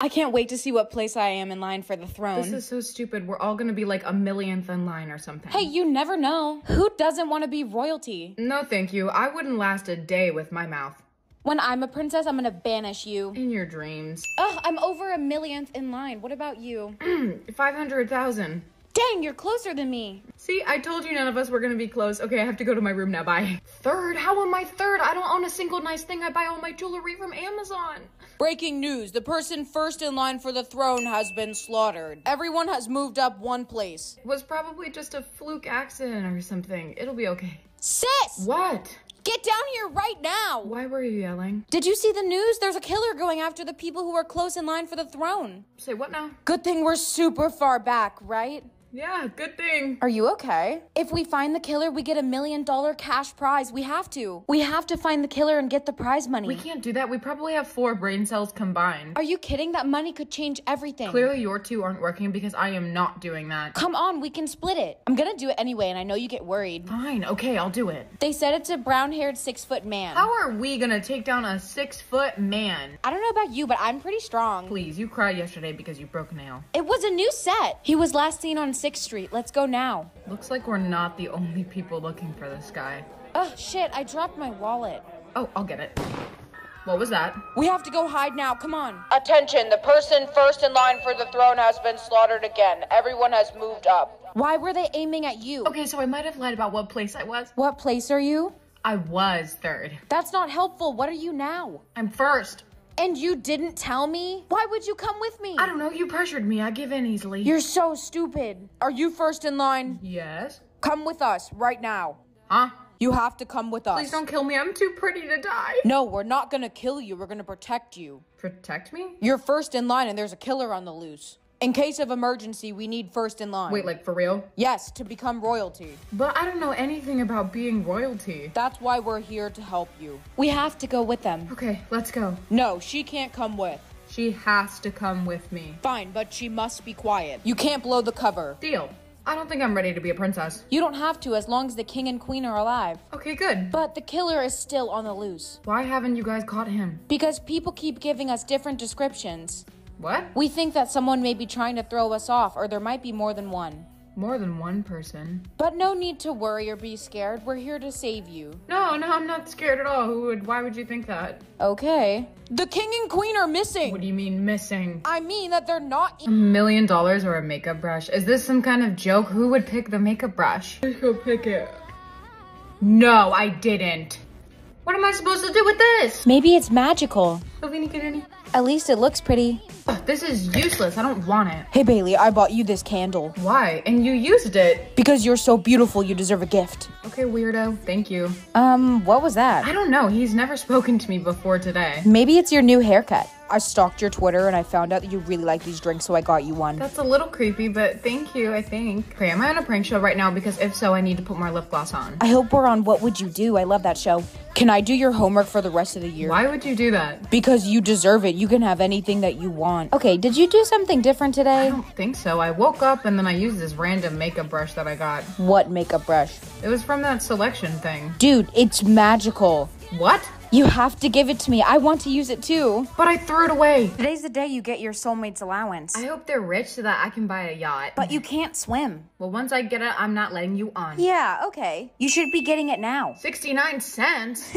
I can't wait to see what place I am in line for the throne. This is so stupid. We're all gonna be like a millionth in line or something. Hey, you never know. Who doesn't want to be royalty? No, thank you. I wouldn't last a day with my mouth. When I'm a princess, I'm gonna banish you. In your dreams. Ugh, I'm over a millionth in line. What about you? 500,000. Dang, you're closer than me. See, I told you none of us were gonna be close. Okay, I have to go to my room now. Bye. Third? How am I third? I don't own a single nice thing. I buy all my jewelry from Amazon. Breaking news the person first in line for the throne has been slaughtered. Everyone has moved up one place. It Was probably just a fluke accident or something. It'll be okay. Sis! What? Get down here right now! Why were you yelling? Did you see the news? There's a killer going after the people who are close in line for the throne. Say what now? Good thing we're super far back, right? Yeah, good thing. Are you okay? If we find the killer, we get a million dollar cash prize. We have to. We have to find the killer and get the prize money. We can't do that. We probably have four brain cells combined. Are you kidding? That money could change everything. Clearly, your two aren't working because I am not doing that. Come on, we can split it. I'm gonna do it anyway, and I know you get worried. Fine, okay, I'll do it. They said it's a brown haired six foot man. How are we gonna take down a six foot man? I don't know about you, but I'm pretty strong. Please, you cried yesterday because you broke a nail. It was a new set. He was last seen on 6th Street. Let's go now. Looks like we're not the only people looking for this guy. Oh, shit, I dropped my wallet. Oh, I'll get it. What was that? We have to go hide now. Come on. Attention, the person first in line for the throne has been slaughtered again. Everyone has moved up. Why were they aiming at you? Okay, so I might have lied about what place I was. What place are you? I was third. That's not helpful. What are you now? I'm first. And you didn't tell me? Why would you come with me? I don't know, you pressured me. I give in easily. You're so stupid. Are you first in line? Yes? Come with us right now. Huh? You have to come with us. Please don't kill me. I'm too pretty to die. No, we're not gonna kill you. We're gonna protect you. Protect me? You're first in line and there's a killer on the loose. In case of emergency, we need first in line. Wait, like for real? Yes, to become royalty. But I don't know anything about being royalty. That's why we're here to help you. We have to go with them. Okay, let's go. No, she can't come with. She has to come with me. Fine, but she must be quiet. You can't blow the cover. Deal. I don't think I'm ready to be a princess. You don't have to as long as the king and queen are alive. Okay, good. But the killer is still on the loose. Why haven't you guys caught him? Because people keep giving us different descriptions. What? We think that someone may be trying to throw us off, or there might be more than one. More than one person. But no need to worry or be scared. We're here to save you. No, no, I'm not scared at all. Who would why would you think that? Okay. The king and queen are missing. What do you mean missing? I mean that they're not. A million dollars or a makeup brush? Is this some kind of joke? Who would pick the makeup brush? Who pick it? No, I didn't. What am I supposed to do with this? Maybe it's magical. Any? At least it looks pretty. Ugh, This is useless. I don't want it. Hey Bailey, I bought you this candle. Why? And you used it. Because you're so beautiful, you deserve a gift. Okay, weirdo. Thank you. Um, what was that? I don't know. He's never spoken to me before today. Maybe it's your new haircut. I stalked your Twitter and I found out that you really like these drinks, so I got you one. That's a little creepy, but thank you, I think. Okay, am I on a prank show right now? Because if so, I need to put more lip gloss on. I hope we're on What Would You Do? I love that show. Can I do your homework for the rest of the year? Why would you do that? Because you deserve it. You can have anything that you want. Okay, did you do something different today? I don't think so. I woke up and then I used this random makeup brush that I got. What makeup brush? It was from that selection thing. Dude, it's magical. What? You have to give it to me. I want to use it too. But I threw it away. Today's the day you get your soulmate's allowance. I hope they're rich so that I can buy a yacht. But you can't swim. well, once I get it, I'm not letting you on. Yeah, okay. You should be getting it now. 69 cents?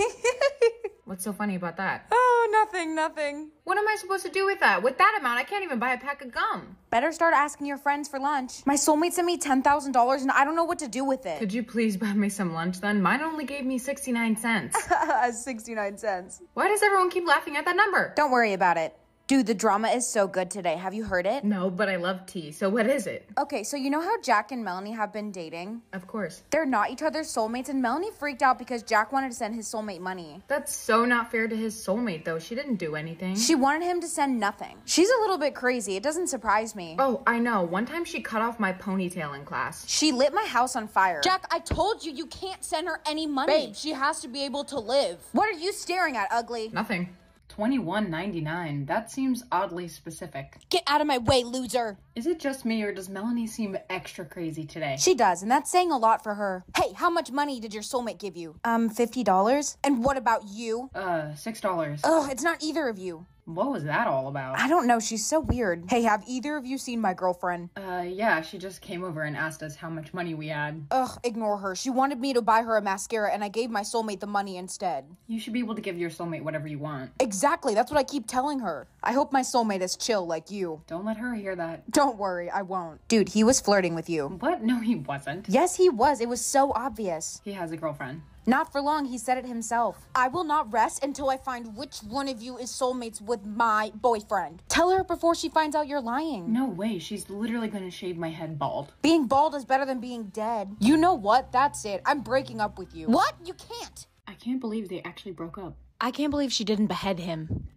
What's so funny about that? Oh, nothing, nothing. What am I supposed to do with that? With that amount, I can't even buy a pack of gum. Better start asking your friends for lunch. My soulmate sent me $10,000 and I don't know what to do with it. Could you please buy me some lunch then? Mine only gave me 69 cents. 69 cents. Why does everyone keep laughing at that number? Don't worry about it. Dude, the drama is so good today. Have you heard it? No, but I love tea. So what is it? Okay, so you know how Jack and Melanie have been dating? Of course. They're not each other's soulmates, and Melanie freaked out because Jack wanted to send his soulmate money. That's so not fair to his soulmate though. She didn't do anything. She wanted him to send nothing. She's a little bit crazy. It doesn't surprise me. Oh, I know. One time she cut off my ponytail in class. She lit my house on fire. Jack, I told you you can't send her any money. Babe, she has to be able to live. What are you staring at, ugly? Nothing. Twenty-one ninety-nine. That seems oddly specific. Get out of my way, loser. Is it just me or does Melanie seem extra crazy today? She does, and that's saying a lot for her. Hey, how much money did your soulmate give you? Um, $50? And what about you? Uh, six dollars. Ugh, it's not either of you. What was that all about? I don't know. She's so weird. Hey, have either of you seen my girlfriend? Uh, yeah, she just came over and asked us how much money we had. Ugh, ignore her. She wanted me to buy her a mascara and I gave my soulmate the money instead. You should be able to give your soulmate whatever you want. Exactly. That's what I keep telling her. I hope my soulmate is chill like you. Don't let her hear that. Don't worry, I won't. Dude, he was flirting with you. What? No, he wasn't. Yes, he was. It was so obvious. He has a girlfriend. Not for long, he said it himself. I will not rest until I find which one of you is soulmates with my boyfriend. Tell her before she finds out you're lying. No way, she's literally gonna shave my head bald. Being bald is better than being dead. You know what? That's it. I'm breaking up with you. What? You can't. I can't believe they actually broke up. I can't believe she didn't behead him.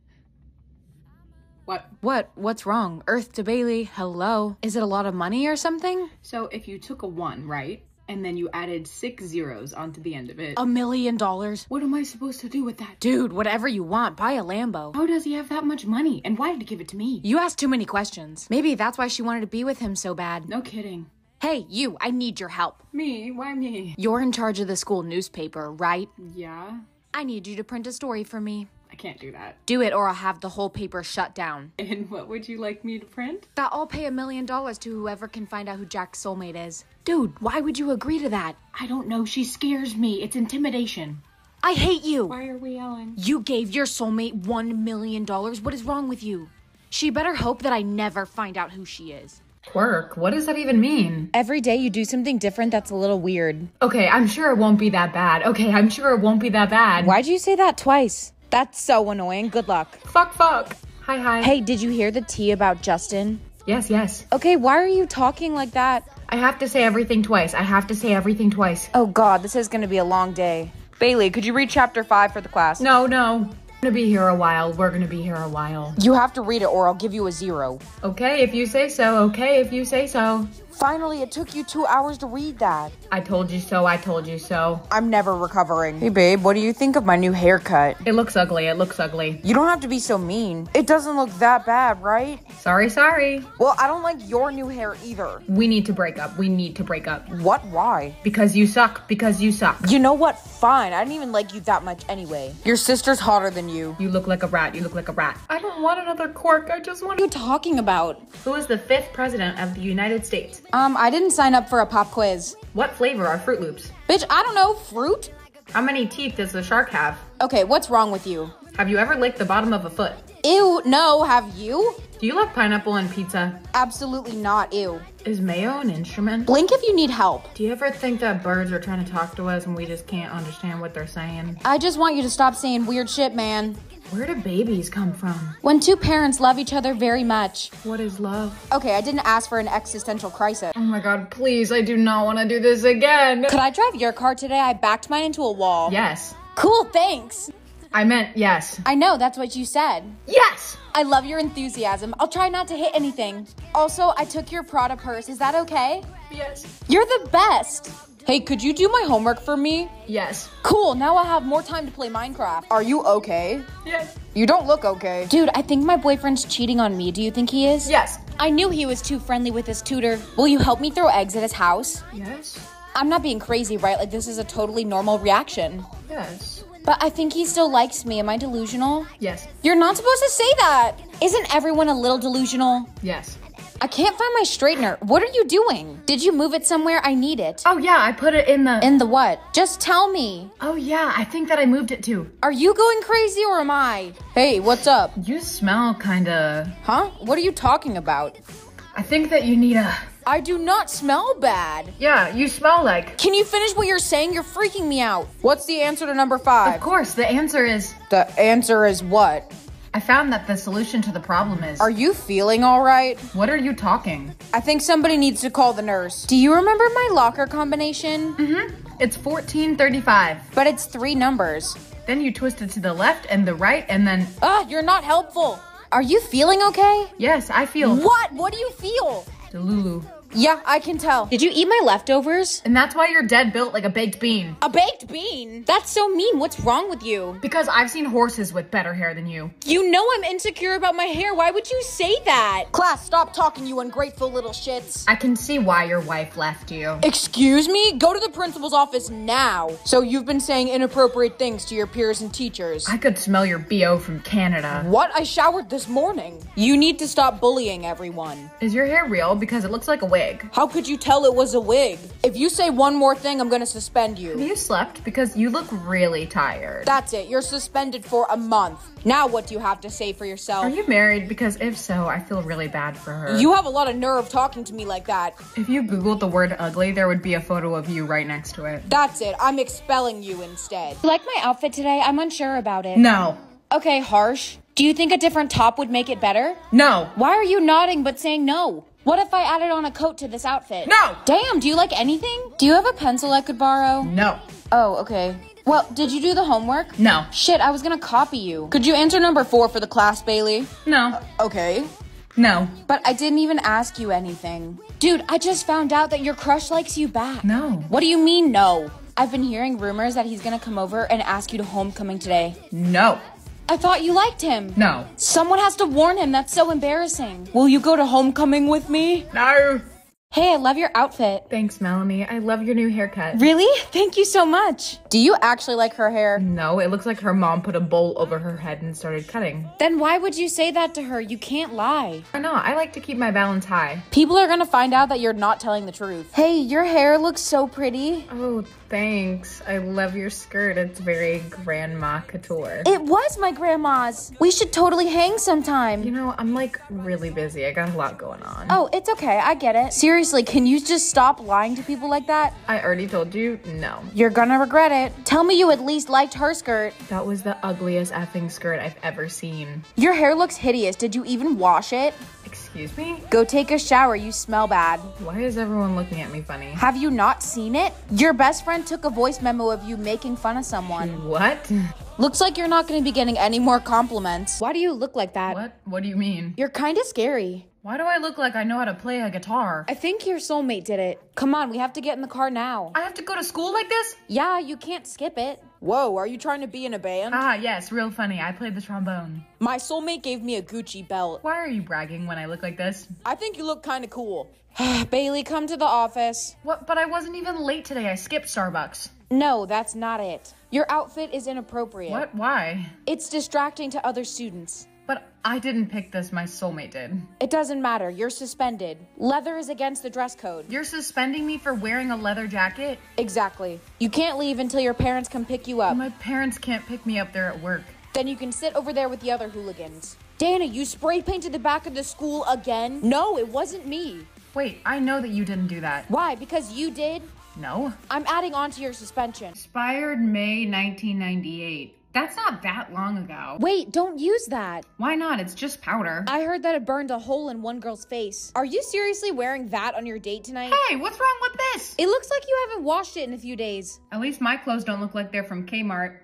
What? What? What's wrong? Earth to Bailey, hello. Is it a lot of money or something? So if you took a one, right? And then you added six zeros onto the end of it. A million dollars? What am I supposed to do with that? Dude, whatever you want, buy a Lambo. How does he have that much money? And why did he give it to me? You asked too many questions. Maybe that's why she wanted to be with him so bad. No kidding. Hey, you, I need your help. Me? Why me? You're in charge of the school newspaper, right? Yeah? I need you to print a story for me. I can't do that. Do it or I'll have the whole paper shut down. And what would you like me to print? That I'll pay a million dollars to whoever can find out who Jack's soulmate is. Dude, why would you agree to that? I don't know. She scares me. It's intimidation. I hate you. Why are we yelling? You gave your soulmate one million dollars. What is wrong with you? She better hope that I never find out who she is. Quirk? What does that even mean? Every day you do something different that's a little weird. Okay, I'm sure it won't be that bad. Okay, I'm sure it won't be that bad. Why'd you say that twice? That's so annoying. Good luck. Fuck, fuck. Hi, hi. Hey, did you hear the tea about Justin? Yes, yes. Okay, why are you talking like that? I have to say everything twice. I have to say everything twice. Oh god, this is gonna be a long day. Bailey, could you read chapter 5 for the class? No, no. We're gonna be here a while. We're gonna be here a while. You have to read it or I'll give you a zero. Okay, if you say so. Okay, if you say so. Finally, it took you two hours to read that. I told you so. I told you so. I'm never recovering. Hey, babe, what do you think of my new haircut? It looks ugly. It looks ugly. You don't have to be so mean. It doesn't look that bad, right? Sorry, sorry. Well, I don't like your new hair either. We need to break up. We need to break up. What? Why? Because you suck. Because you suck. You know what? Fine. I didn't even like you that much anyway. Your sister's hotter than you. You look like a rat. You look like a rat. I don't want another quirk. I just want. What are you talking about? Who is the fifth president of the United States? Um, I didn't sign up for a pop quiz. What flavor are Froot Loops? Bitch, I don't know. Fruit? How many teeth does the shark have? Okay, what's wrong with you? Have you ever licked the bottom of a foot? Ew, no, have you? Do you like pineapple and pizza? Absolutely not, ew. Is mayo an instrument? Blink if you need help. Do you ever think that birds are trying to talk to us and we just can't understand what they're saying? I just want you to stop saying weird shit, man. Where do babies come from? When two parents love each other very much. What is love? Okay, I didn't ask for an existential crisis. Oh my god, please, I do not want to do this again. Could I drive your car today? I backed mine into a wall. Yes. Cool, thanks. I meant yes. I know, that's what you said. Yes! I love your enthusiasm. I'll try not to hit anything. Also, I took your Prada purse. Is that okay? Yes. You're the best. Hey, could you do my homework for me? Yes. Cool, now I'll have more time to play Minecraft. Are you okay? Yes. You don't look okay. Dude, I think my boyfriend's cheating on me. Do you think he is? Yes. I knew he was too friendly with his tutor. Will you help me throw eggs at his house? Yes. I'm not being crazy, right? Like, this is a totally normal reaction. Yes. But I think he still likes me. Am I delusional? Yes. You're not supposed to say that. Isn't everyone a little delusional? Yes. I can't find my straightener. What are you doing? Did you move it somewhere? I need it. Oh yeah, I put it in the. In the what? Just tell me. oh yeah, I think that I moved it too. Are you going crazy or am I? Hey, what's up? You smell kinda. Huh? What are you talking about? I think that you need a. I do not smell bad. Yeah, you smell like. Can you finish what you're saying? You're freaking me out. What's the answer to number five? Of course, the answer is. The answer is what? I found that the solution to the problem is. Are you feeling all right? What are you talking? I think somebody needs to call the nurse. Do you remember my locker combination? Mm-hmm. It's 1435. But it's three numbers. Then you twist it to the left and the right, and then. Ah, you're not helpful. Are you feeling okay? Yes, I feel. What? What do you feel? Delulu. Yeah, I can tell. Did you eat my leftovers? And that's why you're dead built like a baked bean. A baked bean? That's so mean. What's wrong with you? Because I've seen horses with better hair than you. You know I'm insecure about my hair. Why would you say that? Class, stop talking, you ungrateful little shits. I can see why your wife left you. Excuse me? Go to the principal's office now. So you've been saying inappropriate things to your peers and teachers. I could smell your BO from Canada. What? I showered this morning. You need to stop bullying everyone. Is your hair real? Because it looks like a wig. How could you tell it was a wig? If you say one more thing, I'm gonna suspend you. Have You slept because you look really tired. That's it. You're suspended for a month. Now what do you have to say for yourself? Are you married? Because if so, I feel really bad for her. You have a lot of nerve talking to me like that. If you googled the word ugly, there would be a photo of you right next to it. That's it. I'm expelling you instead. You like my outfit today? I'm unsure about it. No. Okay, harsh. Do you think a different top would make it better? No. Why are you nodding but saying no? What if I added on a coat to this outfit? No. Damn, do you like anything? Do you have a pencil I could borrow? No. Oh, okay. Well, did you do the homework? No. Shit, I was gonna copy you. Could you answer number four for the class, Bailey? No. Uh, okay. No. But I didn't even ask you anything. Dude, I just found out that your crush likes you back. No. What do you mean, no? I've been hearing rumors that he's gonna come over and ask you to homecoming today. No. I thought you liked him. No. Someone has to warn him. That's so embarrassing. Will you go to homecoming with me? No. Hey, I love your outfit. Thanks, Melanie. I love your new haircut. Really? Thank you so much. Do you actually like her hair? No, it looks like her mom put a bowl over her head and started cutting. Then why would you say that to her? You can't lie. I know, I like to keep my balance high. People are gonna find out that you're not telling the truth. Hey, your hair looks so pretty. Oh, thanks. I love your skirt. It's very grandma couture. It was my grandma's. We should totally hang sometime. You know, I'm like really busy. I got a lot going on. Oh, it's okay. I get it. Seriously, can you just stop lying to people like that? I already told you, no. You're gonna regret it. Tell me you at least liked her skirt. That was the ugliest effing skirt I've ever seen. Your hair looks hideous. Did you even wash it? Excuse me? Go take a shower. You smell bad. Why is everyone looking at me funny? Have you not seen it? Your best friend took a voice memo of you making fun of someone. What? Looks like you're not gonna be getting any more compliments. Why do you look like that? What? What do you mean? You're kinda scary. Why do I look like I know how to play a guitar? I think your soulmate did it. Come on, we have to get in the car now. I have to go to school like this? Yeah, you can't skip it. Whoa, are you trying to be in a band? Ah, yes, real funny. I played the trombone. My soulmate gave me a Gucci belt. Why are you bragging when I look like this? I think you look kinda cool. Bailey, come to the office. What? But I wasn't even late today. I skipped Starbucks. No, that's not it. Your outfit is inappropriate. What? Why? It's distracting to other students. But I didn't pick this, my soulmate did. It doesn't matter. You're suspended. Leather is against the dress code. You're suspending me for wearing a leather jacket? Exactly. You can't leave until your parents come pick you up. My parents can't pick me up there at work. Then you can sit over there with the other hooligans. Dana, you spray painted the back of the school again? No, it wasn't me. Wait, I know that you didn't do that. Why? Because you did? No. I'm adding on to your suspension. Expired May 1998. That's not that long ago. Wait, don't use that. Why not? It's just powder. I heard that it burned a hole in one girl's face. Are you seriously wearing that on your date tonight? Hey, what's wrong with this? It looks like you haven't washed it in a few days. At least my clothes don't look like they're from Kmart.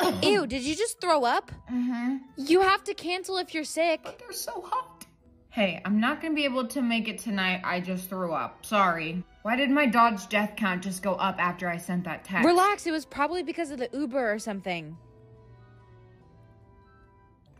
Ew, did you just throw up? Mm-hmm. You have to cancel if you're sick. But They're so hot. Hey, I'm not gonna be able to make it tonight. I just threw up. Sorry. Why did my Dodge death count just go up after I sent that text? Relax, it was probably because of the Uber or something.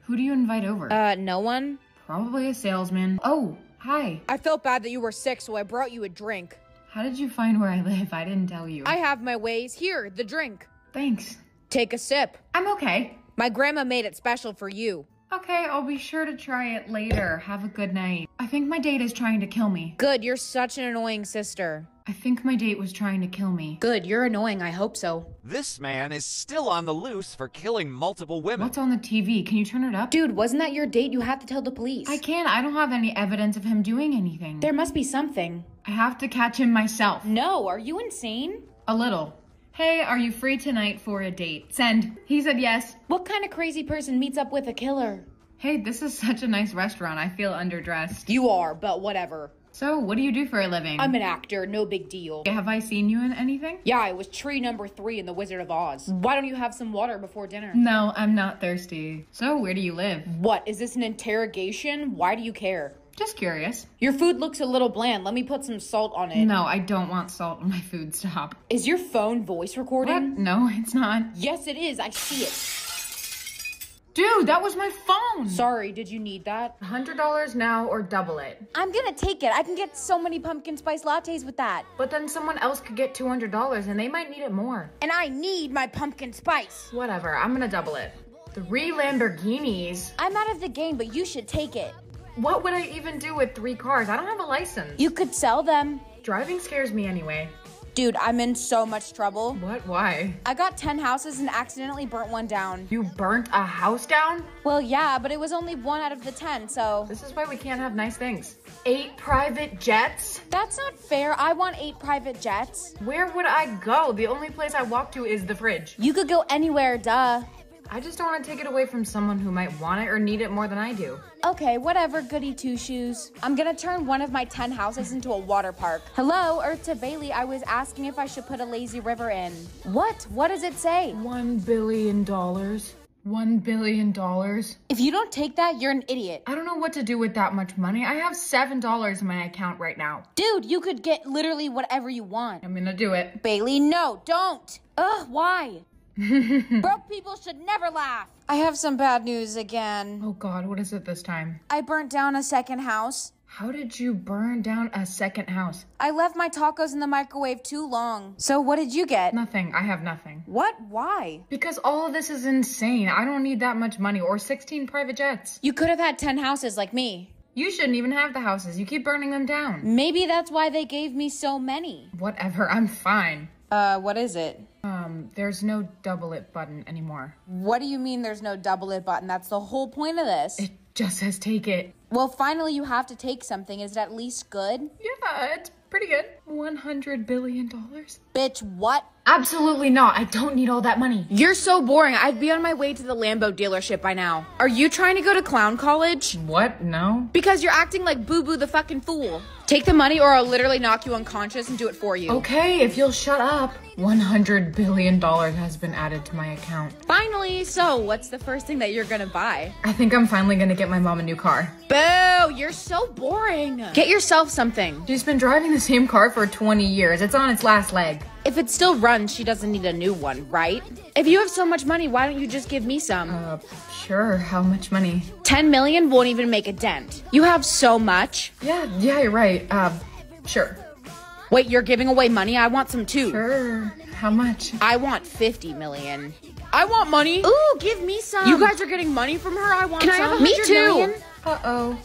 Who do you invite over? Uh, no one? Probably a salesman. Oh, hi. I felt bad that you were sick, so I brought you a drink. How did you find where I live? I didn't tell you. I have my ways. Here, the drink. Thanks. Take a sip. I'm okay. My grandma made it special for you. Okay, I'll be sure to try it later. Have a good night. I think my date is trying to kill me. Good, you're such an annoying sister. I think my date was trying to kill me. Good, you're annoying. I hope so. This man is still on the loose for killing multiple women. What's on the TV? Can you turn it up? Dude, wasn't that your date? You have to tell the police. I can't. I don't have any evidence of him doing anything. There must be something. I have to catch him myself. No, are you insane? A little. Hey, are you free tonight for a date? Send. He said yes. What kind of crazy person meets up with a killer? Hey, this is such a nice restaurant. I feel underdressed. You are, but whatever. So, what do you do for a living? I'm an actor, no big deal. Have I seen you in anything? Yeah, I was tree number three in The Wizard of Oz. Why don't you have some water before dinner? No, I'm not thirsty. So, where do you live? What, is this an interrogation? Why do you care? Just curious. Your food looks a little bland. Let me put some salt on it. No, I don't want salt on my food. Stop. Is your phone voice recording? What? No, it's not. Yes, it is. I see it. Dude, that was my phone. Sorry, did you need that? $100 now or double it. I'm gonna take it. I can get so many pumpkin spice lattes with that. But then someone else could get $200 and they might need it more. And I need my pumpkin spice. Whatever, I'm gonna double it. Three Lamborghinis? I'm out of the game, but you should take it. What would I even do with three cars? I don't have a license. You could sell them. Driving scares me anyway. Dude, I'm in so much trouble. What? Why? I got 10 houses and accidentally burnt one down. You burnt a house down? Well, yeah, but it was only one out of the 10, so. This is why we can't have nice things. Eight private jets? That's not fair. I want eight private jets. Where would I go? The only place I walk to is the fridge. You could go anywhere, duh. I just don't want to take it away from someone who might want it or need it more than I do. Okay, whatever, goody two shoes. I'm gonna turn one of my 10 houses into a water park. Hello, Earth to Bailey. I was asking if I should put a lazy river in. What? What does it say? One billion dollars. One billion dollars? If you don't take that, you're an idiot. I don't know what to do with that much money. I have seven dollars in my account right now. Dude, you could get literally whatever you want. I'm gonna do it. Bailey, no, don't. Ugh, why? Broke people should never laugh. I have some bad news again. Oh god, what is it this time? I burnt down a second house. How did you burn down a second house? I left my tacos in the microwave too long. So what did you get? Nothing. I have nothing. What? Why? Because all of this is insane. I don't need that much money or 16 private jets. You could have had 10 houses like me. You shouldn't even have the houses. You keep burning them down. Maybe that's why they gave me so many. Whatever. I'm fine. Uh, what is it? Um, there's no double it button anymore. What do you mean there's no double it button? That's the whole point of this. It just says take it. Well, finally you have to take something. Is it at least good? Yeah, it's pretty good. $100 billion? Bitch, what? Absolutely not. I don't need all that money. You're so boring. I'd be on my way to the Lambo dealership by now. Are you trying to go to clown college? What? No? Because you're acting like Boo Boo the fucking fool. Take the money or I'll literally knock you unconscious and do it for you. Okay, if you'll shut up. $100 billion has been added to my account. Finally, so what's the first thing that you're gonna buy? I think I'm finally gonna get my mom a new car. Boo, you're so boring. Get yourself something. She's been driving the same car for 20 years. It's on its last leg. If it still runs, she doesn't need a new one, right? If you have so much money, why don't you just give me some? Uh, sure. How much money? 10 million won't even make a dent. You have so much. Yeah, yeah, you're right. Uh, sure. Wait, you're giving away money? I want some too. Sure. How much? I want 50 million. I want money. Ooh, give me some. You guys are getting money from her. I want Can I some. have me too. Uh-oh.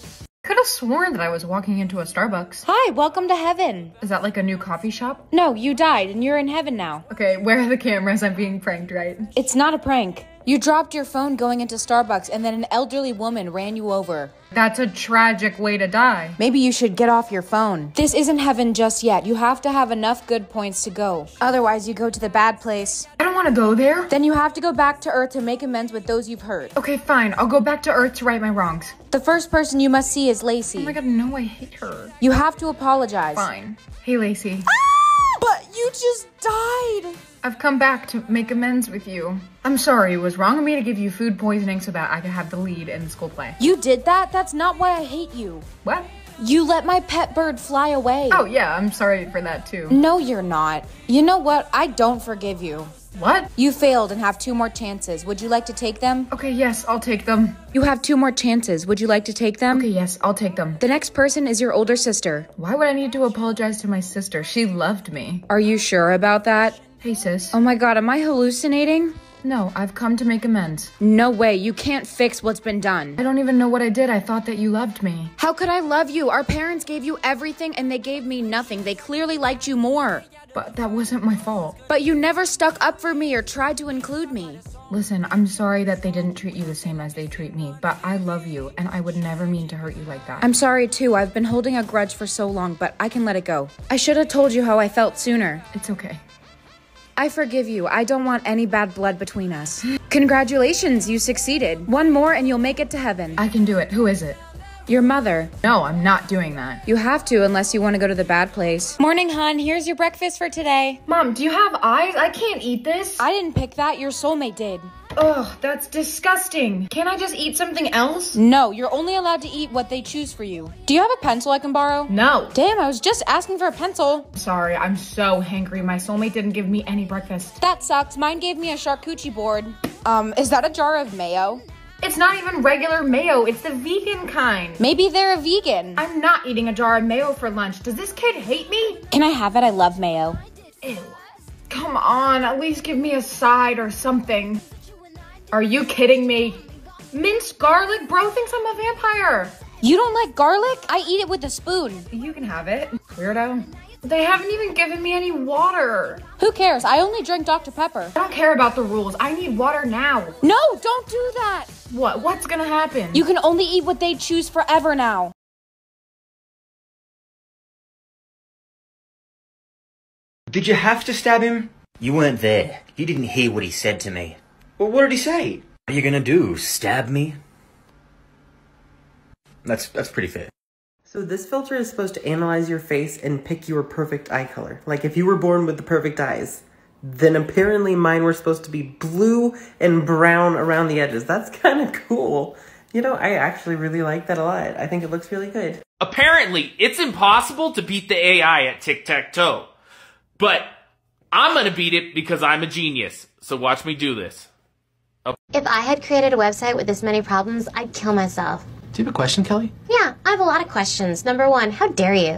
Could have sworn that I was walking into a Starbucks. Hi, welcome to heaven. Is that like a new coffee shop? No, you died and you're in heaven now. Okay, where are the cameras? I'm being pranked, right? It's not a prank. You dropped your phone going into Starbucks and then an elderly woman ran you over. That's a tragic way to die. Maybe you should get off your phone. This isn't heaven just yet. You have to have enough good points to go. Otherwise, you go to the bad place. I don't want to go there. Then you have to go back to Earth to make amends with those you've hurt. Okay, fine. I'll go back to Earth to right my wrongs. The first person you must see is Lacey. Oh Lacey. my god, no, I hate her. You have to apologize. Fine. Hey, Lacey. Ah! But you just died. I've come back to make amends with you. I'm sorry, it was wrong of me to give you food poisoning so that I could have the lead in the school play. You did that? That's not why I hate you. What? You let my pet bird fly away. Oh, yeah, I'm sorry for that too. No, you're not. You know what? I don't forgive you. What? You failed and have two more chances. Would you like to take them? Okay, yes, I'll take them. You have two more chances. Would you like to take them? Okay, yes, I'll take them. The next person is your older sister. Why would I need to apologize to my sister? She loved me. Are you sure about that? Hey, sis. Oh my god, am I hallucinating? No, I've come to make amends. No way, you can't fix what's been done. I don't even know what I did. I thought that you loved me. How could I love you? Our parents gave you everything and they gave me nothing. They clearly liked you more. But that wasn't my fault. But you never stuck up for me or tried to include me. Listen, I'm sorry that they didn't treat you the same as they treat me, but I love you and I would never mean to hurt you like that. I'm sorry too. I've been holding a grudge for so long, but I can let it go. I should have told you how I felt sooner. It's okay. I forgive you. I don't want any bad blood between us. Congratulations, you succeeded. One more and you'll make it to heaven. I can do it. Who is it? Your mother. No, I'm not doing that. You have to unless you want to go to the bad place. Morning, hon. Here's your breakfast for today. Mom, do you have eyes? I can't eat this. I didn't pick that. Your soulmate did. Ugh, that's disgusting. Can I just eat something else? No, you're only allowed to eat what they choose for you. Do you have a pencil I can borrow? No. Damn, I was just asking for a pencil. Sorry, I'm so hangry. My soulmate didn't give me any breakfast. That sucks. Mine gave me a charcuterie board. Um, is that a jar of mayo? It's not even regular mayo, it's the vegan kind. Maybe they're a vegan. I'm not eating a jar of mayo for lunch. Does this kid hate me? Can I have it? I love mayo. Ew. Come on, at least give me a side or something. Are you kidding me? Minced garlic? Bro thinks I'm a vampire. You don't like garlic? I eat it with a spoon. You can have it, weirdo. They haven't even given me any water. Who cares? I only drink Dr. Pepper. I don't care about the rules. I need water now. No, don't do that. What? What's gonna happen? You can only eat what they choose forever now. Did you have to stab him? You weren't there. You didn't hear what he said to me. Well, what did he say? What are you gonna do? Stab me? That's that's pretty fair. So this filter is supposed to analyze your face and pick your perfect eye color. Like if you were born with the perfect eyes, then apparently mine were supposed to be blue and brown around the edges. That's kind of cool. You know, I actually really like that a lot. I think it looks really good. Apparently, it's impossible to beat the AI at tic tac toe. But I'm gonna beat it because I'm a genius. So watch me do this. If I had created a website with this many problems, I'd kill myself. Do you have a question, Kelly? Yeah, I have a lot of questions. Number one, how dare you?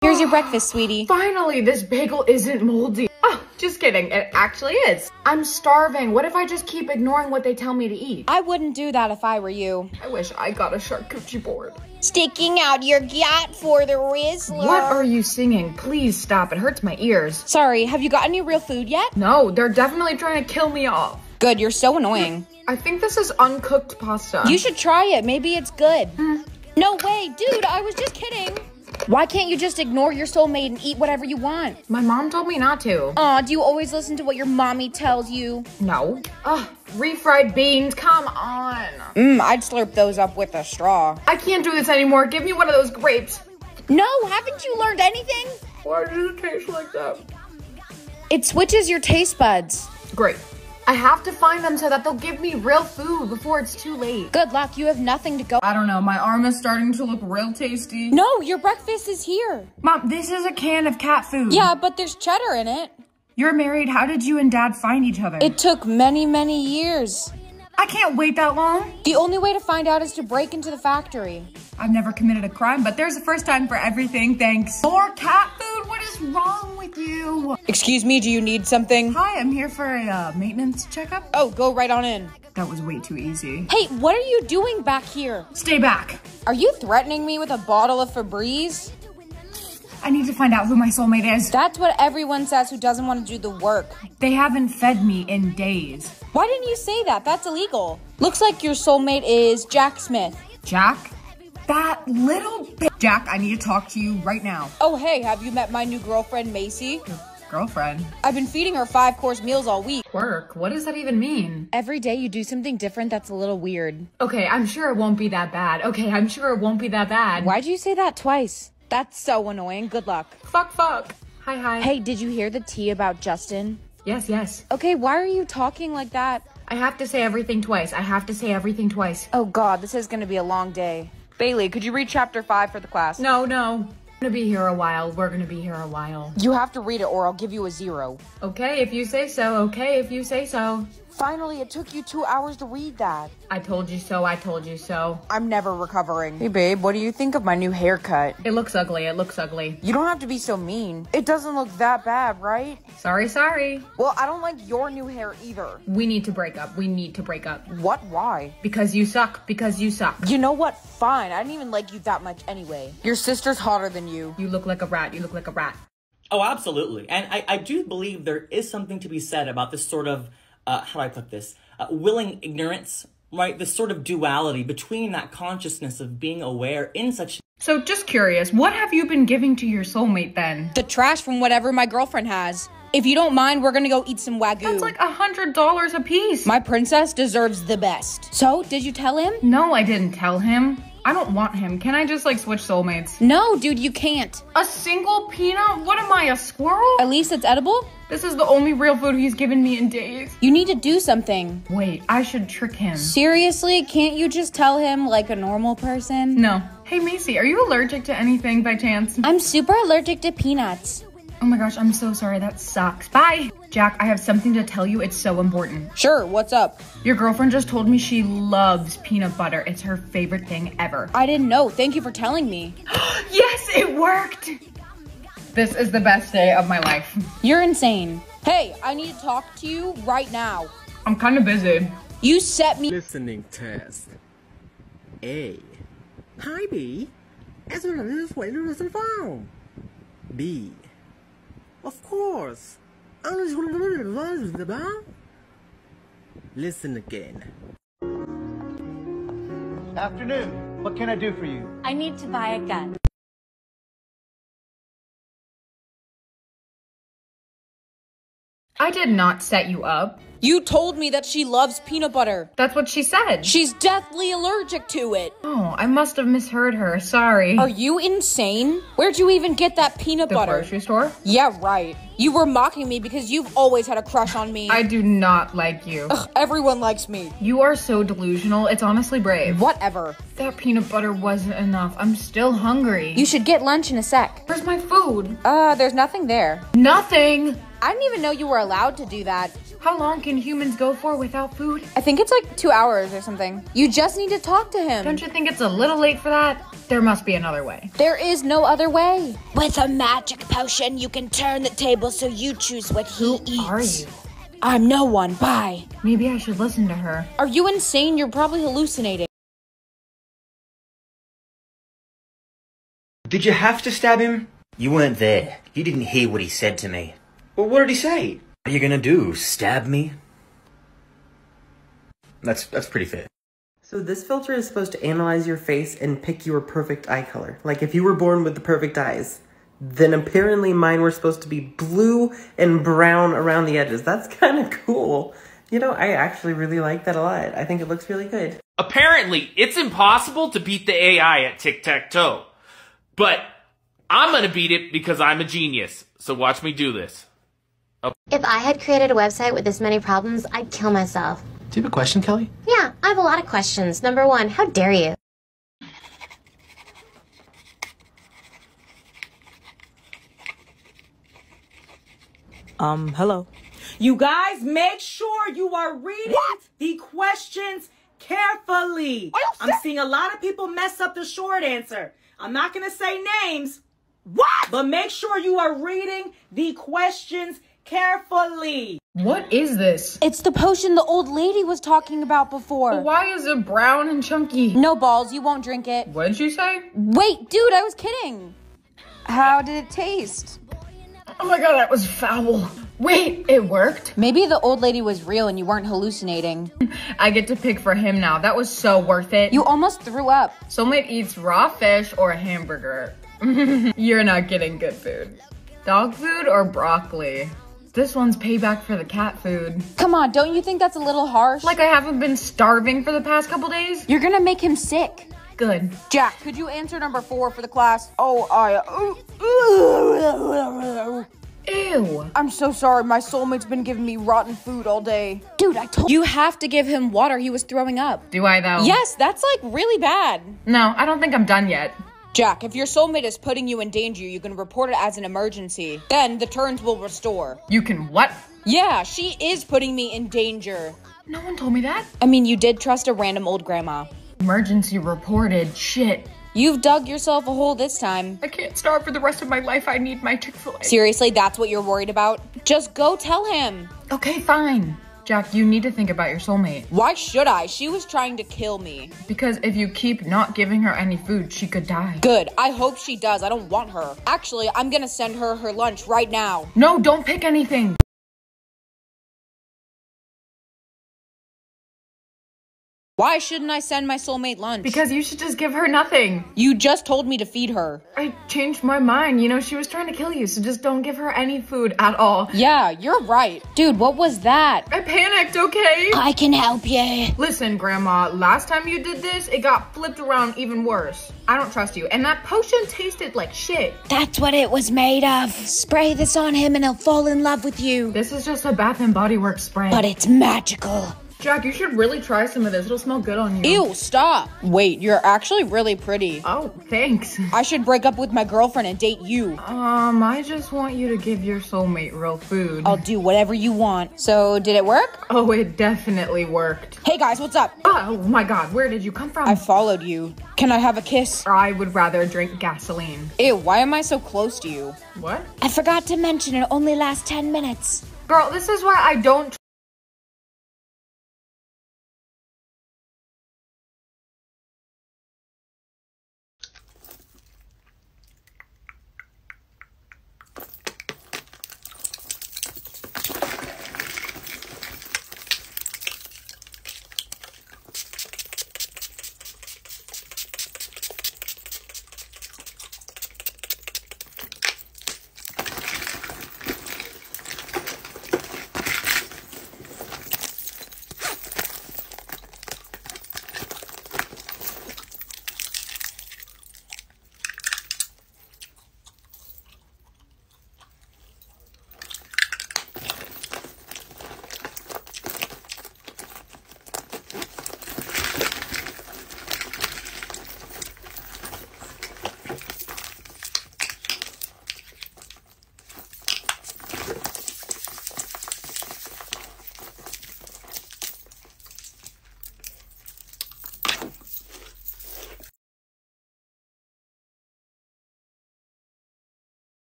Here's your breakfast, sweetie. Finally, this bagel isn't moldy. Oh, just kidding. It actually is. I'm starving. What if I just keep ignoring what they tell me to eat? I wouldn't do that if I were you. I wish I got a charcuterie board. Sticking out your gut for the Rizzler. What are you singing? Please stop. It hurts my ears. Sorry, have you got any real food yet? No, they're definitely trying to kill me off. Good, you're so annoying. I think this is uncooked pasta. You should try it. Maybe it's good. Hmm. No way, dude, I was just kidding. Why can't you just ignore your soulmate and eat whatever you want? My mom told me not to. Aw, do you always listen to what your mommy tells you? No. Ugh, refried beans, come on. Mmm, I'd slurp those up with a straw. I can't do this anymore. Give me one of those grapes. No, haven't you learned anything? Why does it taste like that? It switches your taste buds. Great. I have to find them so that they'll give me real food before it's too late. Good luck, you have nothing to go. I don't know, my arm is starting to look real tasty. No, your breakfast is here. Mom, this is a can of cat food. Yeah, but there's cheddar in it. You're married. How did you and dad find each other? It took many, many years. I can't wait that long. The only way to find out is to break into the factory. I've never committed a crime, but there's a first time for everything, thanks. More cat food? What is wrong with you? Excuse me, do you need something? Hi, I'm here for a uh, maintenance checkup. Oh, go right on in. That was way too easy. Hey, what are you doing back here? Stay back. Are you threatening me with a bottle of Febreze? I need to find out who my soulmate is. That's what everyone says who doesn't want to do the work. They haven't fed me in days. Why didn't you say that? That's illegal. Looks like your soulmate is Jack Smith. Jack? That little bit. Jack, I need to talk to you right now. Oh, hey, have you met my new girlfriend, Macy? Girlfriend. I've been feeding her five course meals all week. Quirk? What does that even mean? Every day you do something different that's a little weird. Okay, I'm sure it won't be that bad. Okay, I'm sure it won't be that bad. Why'd you say that twice? That's so annoying. Good luck. Fuck, fuck. Hi, hi. Hey, did you hear the tea about Justin? Yes, yes. Okay, why are you talking like that? I have to say everything twice. I have to say everything twice. Oh god, this is gonna be a long day. Bailey, could you read chapter 5 for the class? No, no. We're gonna be here a while. We're gonna be here a while. You have to read it or I'll give you a zero. Okay, if you say so. Okay, if you say so. Finally, it took you two hours to read that. I told you so. I told you so. I'm never recovering. Hey babe, what do you think of my new haircut? It looks ugly. It looks ugly. You don't have to be so mean. It doesn't look that bad, right? Sorry, sorry. Well, I don't like your new hair either. We need to break up. We need to break up. What? Why? Because you suck. Because you suck. You know what? Fine. I didn't even like you that much anyway. Your sister's hotter than you. You look like a rat. You look like a rat. Oh, absolutely. And I, I do believe there is something to be said about this sort of, uh, how do I put this? Uh, willing ignorance, right? This sort of duality between that consciousness of being aware in such. So, just curious, what have you been giving to your soulmate then? The trash from whatever my girlfriend has. If you don't mind, we're gonna go eat some wagyu. That's like a hundred dollars a piece. My princess deserves the best. So, did you tell him? No, I didn't tell him. I don't want him. Can I just like switch soulmates? No, dude, you can't. A single peanut? What am I, a squirrel? At least it's edible. This is the only real food he's given me in days. You need to do something. Wait, I should trick him. Seriously, can't you just tell him like a normal person? No. Hey Macy, are you allergic to anything by chance? I'm super allergic to peanuts. Oh my gosh, I'm so sorry. That sucks. Bye. Jack, I have something to tell you. It's so important. Sure, what's up? Your girlfriend just told me she loves peanut butter. It's her favorite thing ever. I didn't know. Thank you for telling me. yes, it worked. This is the best day of my life. You're insane. Hey, I need to talk to you right now. I'm kind of busy. You set me. Listening test. A. Hi, B. as soon as this way to the phone. B. Of course. I'm just gonna do the Listen again. Afternoon. What can I do for you? I need to buy a gun. I did not set you up. You told me that she loves peanut butter. That's what she said. She's deathly allergic to it. Oh, I must have misheard her. Sorry. Are you insane? Where'd you even get that peanut the butter? grocery store? Yeah, right. You were mocking me because you've always had a crush on me. I do not like you. Ugh, everyone likes me. You are so delusional. It's honestly brave. Whatever. That peanut butter wasn't enough. I'm still hungry. You should get lunch in a sec. Where's my food? Uh, there's nothing there. Nothing. I didn't even know you were allowed to do that. How long can humans go for without food? I think it's like two hours or something. You just need to talk to him. Don't you think it's a little late for that? There must be another way. There is no other way. With a magic potion, you can turn the table so you choose what he Who eats. are you? I'm no one. Bye. Maybe I should listen to her. Are you insane? You're probably hallucinating. Did you have to stab him? You weren't there. You didn't hear what he said to me. Well, what did he say? What are you gonna do? Stab me? That's that's pretty fair. So this filter is supposed to analyze your face and pick your perfect eye color. Like if you were born with the perfect eyes, then apparently mine were supposed to be blue and brown around the edges. That's kind of cool. You know, I actually really like that a lot. I think it looks really good. Apparently, it's impossible to beat the AI at tic tac toe. But I'm gonna beat it because I'm a genius. So watch me do this. If I had created a website with this many problems, I'd kill myself. Do you have a question, Kelly? Yeah, I have a lot of questions. Number one, how dare you? Um, hello. You guys make sure you are reading the questions carefully. I'm seeing a lot of people mess up the short answer. I'm not going to say names. What? But make sure you are reading the questions carefully. What is this? It's the potion the old lady was talking about before. Why is it brown and chunky? No balls, you won't drink it. What did you say? Wait, dude, I was kidding. How did it taste? Oh my god, that was foul. Wait, it worked? Maybe the old lady was real and you weren't hallucinating. I get to pick for him now. That was so worth it. You almost threw up. Soulmate eats raw fish or a hamburger. You're not getting good food. Dog food or broccoli? This one's payback for the cat food. Come on, don't you think that's a little harsh? Like I haven't been starving for the past couple days? You're gonna make him sick. Good. Jack, could you answer number four for the class? Oh, I. Ew. I'm so sorry. My soulmate's been giving me rotten food all day. Dude, I told you have to give him water. He was throwing up. Do I though? Yes, that's like really bad. No, I don't think I'm done yet. Jack, if your soulmate is putting you in danger, you can report it as an emergency. Then the turns will restore. You can what? Yeah, she is putting me in danger. No one told me that. I mean, you did trust a random old grandma. Emergency reported. Shit. You've dug yourself a hole this time. I can't starve for the rest of my life. I need my Chick fil A. Seriously, that's what you're worried about? Just go tell him. Okay, fine. Jack, you need to think about your soulmate. Why should I? She was trying to kill me. Because if you keep not giving her any food, she could die. Good. I hope she does. I don't want her. Actually, I'm gonna send her her lunch right now. No, don't pick anything. Why shouldn't I send my soulmate lunch? Because you should just give her nothing. You just told me to feed her. I changed my mind. You know, she was trying to kill you, so just don't give her any food at all. Yeah, you're right. Dude, what was that? I panicked, okay? I can help you. Listen, Grandma, last time you did this, it got flipped around even worse. I don't trust you. And that potion tasted like shit. That's what it was made of. Spray this on him and he'll fall in love with you. This is just a Bath and Body Works spray. But it's magical. Jack, you should really try some of this. It'll smell good on you. Ew, stop. Wait, you're actually really pretty. Oh, thanks. I should break up with my girlfriend and date you. Um, I just want you to give your soulmate real food. I'll do whatever you want. So, did it work? Oh, it definitely worked. Hey guys, what's up? Oh my god, where did you come from? I followed you. Can I have a kiss? I would rather drink gasoline. Ew, why am I so close to you? What? I forgot to mention it only lasts 10 minutes. Girl, this is why I don't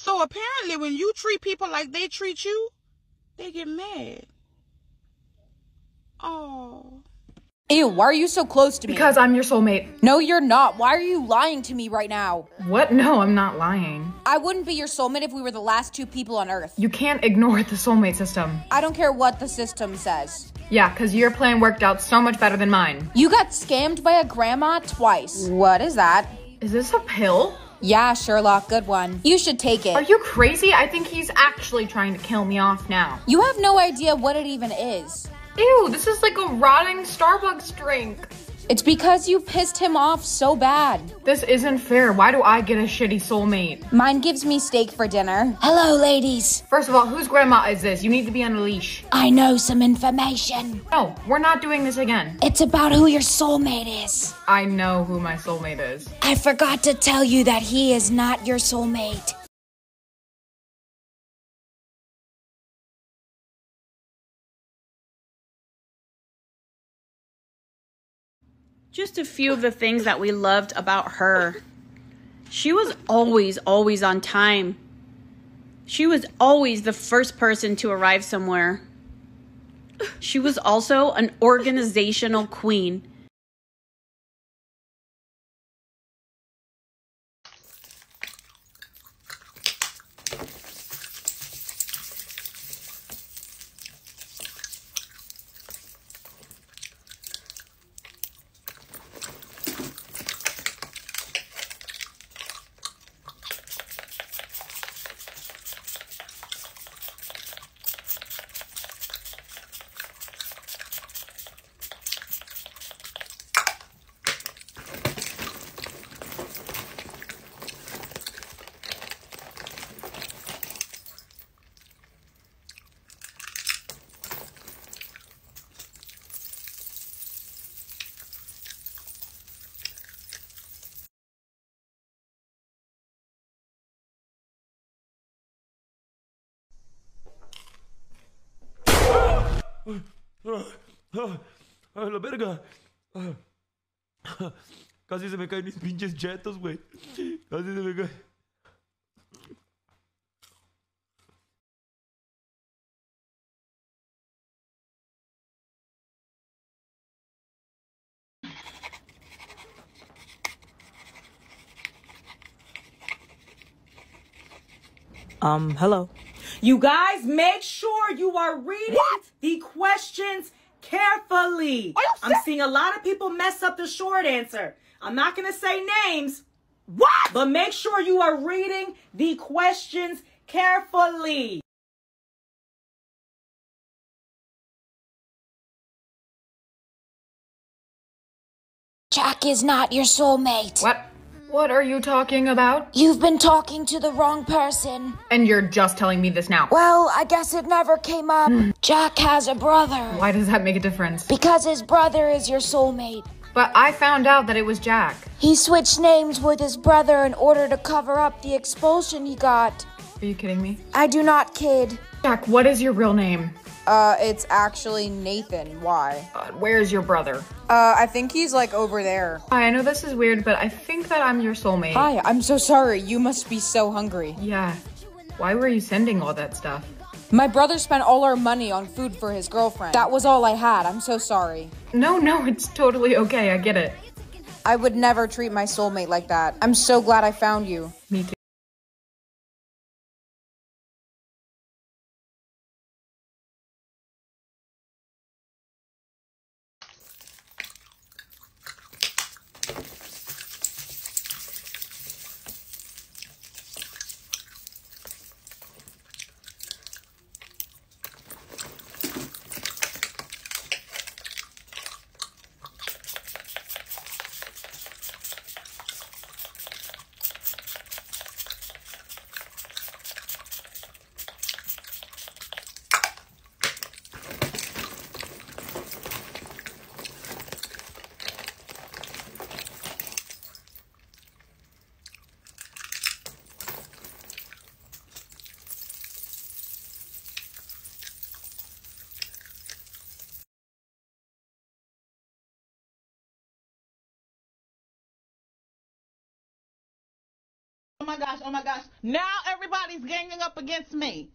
So apparently, when you treat people like they treat you, they get mad. Oh. Ew, why are you so close to me? Because I'm your soulmate. No, you're not. Why are you lying to me right now? What? No, I'm not lying. I wouldn't be your soulmate if we were the last two people on Earth. You can't ignore the soulmate system. I don't care what the system says. Yeah, because your plan worked out so much better than mine. You got scammed by a grandma twice. What is that? Is this a pill? Yeah, Sherlock, good one. You should take it. Are you crazy? I think he's actually trying to kill me off now. You have no idea what it even is. Ew, this is like a rotting Starbucks drink. It's because you pissed him off so bad. This isn't fair. Why do I get a shitty soulmate? Mine gives me steak for dinner. Hello, ladies. First of all, whose grandma is this? You need to be on a leash. I know some information. No, we're not doing this again. It's about who your soulmate is. I know who my soulmate is. I forgot to tell you that he is not your soulmate. Just a few of the things that we loved about her. She was always, always on time. She was always the first person to arrive somewhere. She was also an organizational queen. ¡A la verga! Casi se me caen mis pinches chetos, güey. Casi se me caen. Um, hello. You guys make sure you are reading the questions carefully. I'm seeing a lot of people mess up the short answer. I'm not going to say names. What? But make sure you are reading the questions carefully. Jack is not your soulmate. What? What are you talking about? You've been talking to the wrong person. And you're just telling me this now. Well, I guess it never came up. Hmm. Jack has a brother. Why does that make a difference? Because his brother is your soulmate. But I found out that it was Jack. He switched names with his brother in order to cover up the expulsion he got. Are you kidding me? I do not kid. Jack, what is your real name? Uh, it's actually Nathan. Why? Uh, where's your brother? Uh, I think he's like over there. Hi, I know this is weird, but I think that I'm your soulmate. Hi, I'm so sorry. You must be so hungry. Yeah. Why were you sending all that stuff? My brother spent all our money on food for his girlfriend. That was all I had. I'm so sorry. No, no, it's totally okay. I get it. I would never treat my soulmate like that. I'm so glad I found you. Me too. Gosh, oh my gosh. Now everybody's ganging up against me.